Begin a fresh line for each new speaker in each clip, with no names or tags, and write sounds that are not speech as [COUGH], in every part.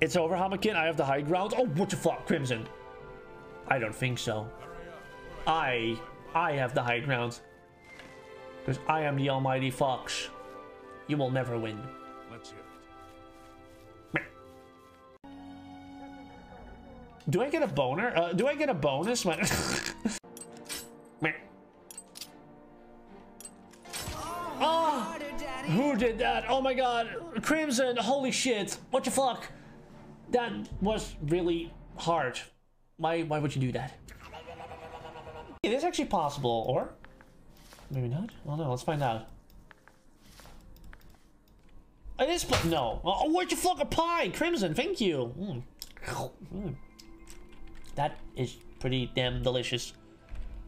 It's over, Hamakin. I have the high ground. Oh, what the fuck, Crimson? I don't think so. I, I have the high ground. Because I am the almighty fox. You will never win.
Let's hear it.
Do I get a boner? Uh, do I get a bonus when... [LAUGHS] Meh. oh, who did that? Oh my god. Crimson, holy shit. What the fuck? That was really hard. Why, why would you do that? It is actually possible, or? Maybe not? Oh no, let's find out. It is, no. Oh, where'd you fuck a pie? Crimson, thank you. Mm. Mm. That is pretty damn delicious.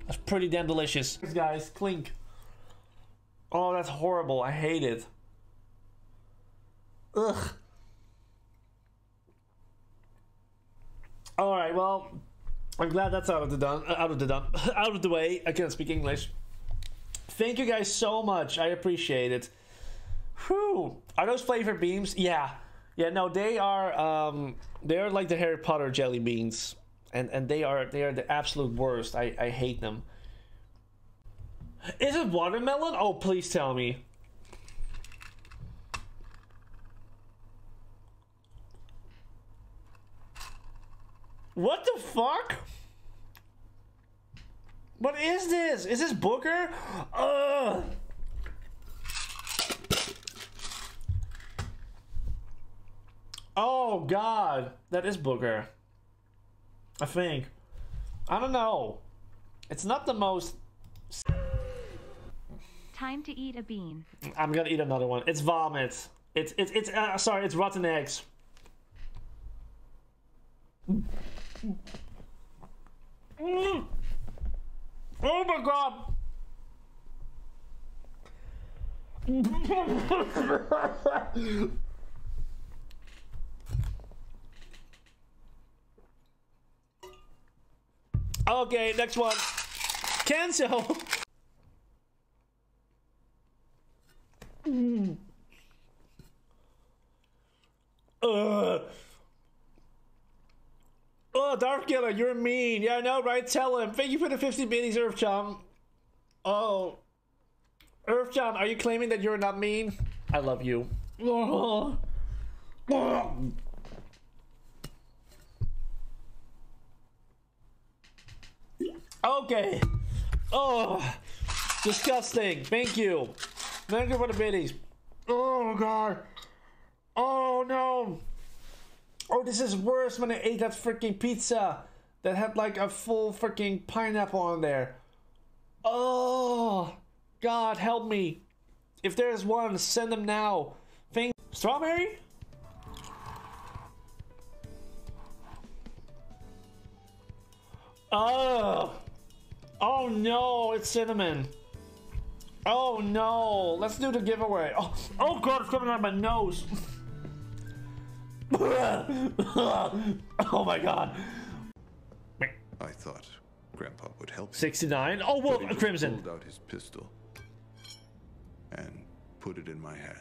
That's pretty damn delicious. Guys, clink. Oh, that's horrible. I hate it. Ugh. All right, well, I'm glad that's out of the done, out of the [LAUGHS] out of the way. I can't speak English. Thank you guys so much. I appreciate it. Whew. Are those flavored beams? Yeah. Yeah, no, they are um they are like the Harry Potter jelly beans. And and they are they are the absolute worst. I, I hate them. Is it watermelon? Oh please tell me. What the fuck? What is this? Is this Booker? Ugh. Oh god, that is Booker. I think. I don't know. It's not the most.
Time to eat a bean.
I'm gonna eat another one. It's vomit. It's it's it's uh, sorry. It's rotten eggs. Mm. Oh my god. [LAUGHS] okay, next one. Cancel. [LAUGHS] Mm. Ugh. Darth Killer, you're mean. Yeah, I know, right? Tell him. Thank you for the 50 biddies, Earthcham. Oh. Earthcham, are you claiming that you're not mean? I love you. Oh. [LAUGHS] Okay. Oh. Disgusting. Thank you. Thank you for the biddies. Oh, God. Oh, no. Oh, this is worse when I ate that freaking pizza that had like a full freaking pineapple on there. Oh, God, help me. If there's one, send them now. Thing strawberry? Oh. Oh no, it's cinnamon. Oh no, let's do the giveaway. Oh, oh God, it's coming out of my nose. [LAUGHS] [LAUGHS] oh my god.
I thought Grandpa would help.
69. Oh, well,
he
Crimson.
pulled out his pistol and put it in my hand.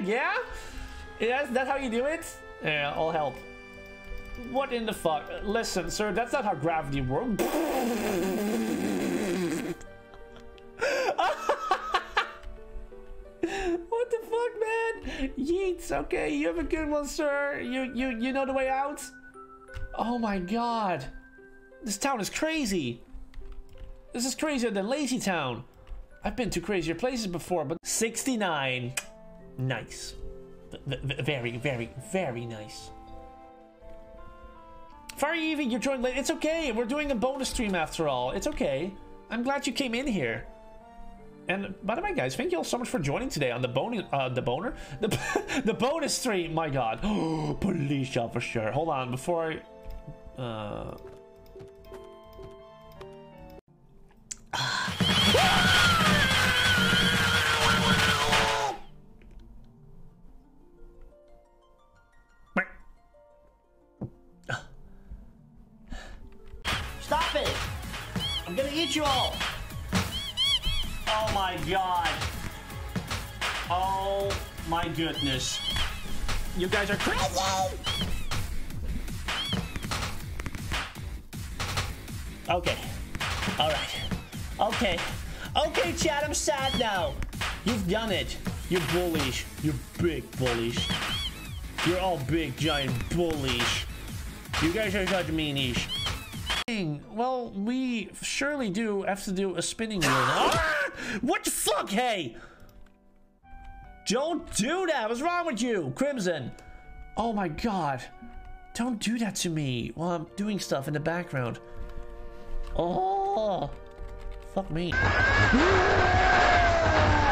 [LAUGHS]
yeah? Yeah, is that how you do it? Yeah, I'll help. What in the fuck? Listen, sir, that's not how gravity works. [LAUGHS] man? Yeets, okay, you have a good one, sir. You you you know the way out? Oh my god. This town is crazy. This is crazier than LazyTown. I've been to crazier places before, but 69. Nice. V very, very, very nice. Fire Evie, you're joined late. It's okay. We're doing a bonus stream after all. It's okay. I'm glad you came in here. And by the way, guys, thank you all so much for joining today on the uh, the boner, [LAUGHS] the the bonus stream. My God, [GASPS] police officer. Hold on, before I, uh. Stop it! I'm gonna eat you all! Oh my god. Oh my goodness.
You guys are crazy!
Okay. Alright. Okay. Okay, Chad, I'm sad now. You've done it. You're bullish. You're big bullish. You're all big, giant bullish. You guys are such meanish.
Well, we surely do have to do a spinning wheel. [LAUGHS]
Ah! What the fuck, hey? Don't do that. What's wrong with you, Crimson?
Oh my god. Don't do that to me while I'm doing stuff in the background.
Oh, fuck me. [LAUGHS]